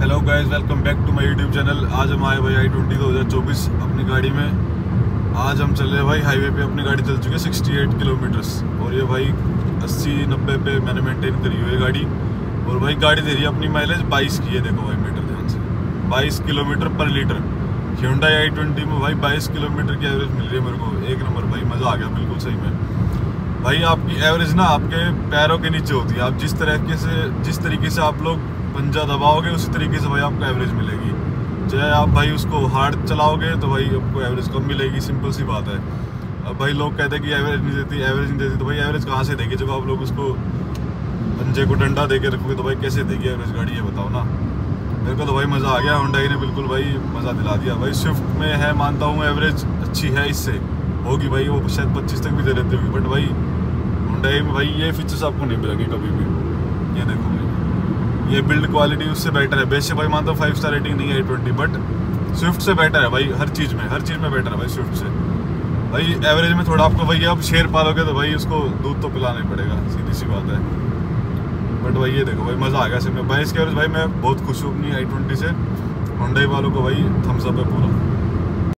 Hello guys welcome back to my YouTube channel आज हम आए भाई आई ट्वेंटी दो हज़ार चौबीस अपनी गाड़ी में। आज हम चल रहे भाई हाईवे पे, अपनी गाड़ी चल चुकी है सिक्सटी एट किलोमीटर्स और ये भाई अस्सी नब्बे पे मैंने मेंटेन करी हुई है गाड़ी। और भाई गाड़ी दे रही है अपनी माइलेज बाईस की है देखो भाई मीटर ध्यान से। बाईस किलोमीटर पर लीटर हिंडा आई ट्वेंटी में भाई बाईस किलोमीटर की एवरेज मिल रही है मेरे को। एक नंबर भाई, मज़ा आ गया बिल्कुल सही में। भाई आपकी एवरेज ना आपके पैरों के नीचे होती है। आप जिस तरीके से जिस तरीके से आप लोग पंजा दबाओगे, उसी तरीके से भाई आपको एवरेज मिलेगी। चाहे आप भाई उसको हार्ड चलाओगे तो भाई आपको एवरेज कम मिलेगी सिंपल सी बात है। अब भाई लोग कहते हैं कि एवरेज नहीं देती एवरेज नहीं देती तो भाई एवरेज कहाँ से देगी? जब आप लोग उसको पंजे को डंडा दे के रखोगे तो भाई कैसे देगी एवरेज गाड़ी? ये बताओ ना। मेरे को तो भाई मज़ा आ गया होंडाई ने बिल्कुल भाई मज़ा दिला दिया। भाई स्विफ्ट में है, मानता हूँ एवरेज अच्छी है इससे। होगी भाई, वो शायद पच्चीस तक भी दे देती होगी बट भाई होंडाई में भाई ये फीचर्स आपको नहीं मिलेंगे कभी भी। ये बिल्ड क्वालिटी उससे बेटर है। बेस्ट भाई मानता दो फाइव स्टार रेटिंग नहीं है ट्वेंटी बट स्विफ्ट से बेटर है भाई, हर चीज़ में, हर चीज़ में बेटर है भाई स्विफ्ट से। भाई एवरेज में थोड़ा आपको भाई आप शेर पालोगे तो भाई उसको दूध तो पिलाना ही पड़ेगा, सीधी सी बात है। बट भाई ये देखो भाई, मज़ा आ गया सिर्फ़ बाईस के एवरेज भाई मैं बहुत खुश हूँ अपनी आई ट्वेंटी से। होंडाई वालों को भाई थम्सअप है पूरा।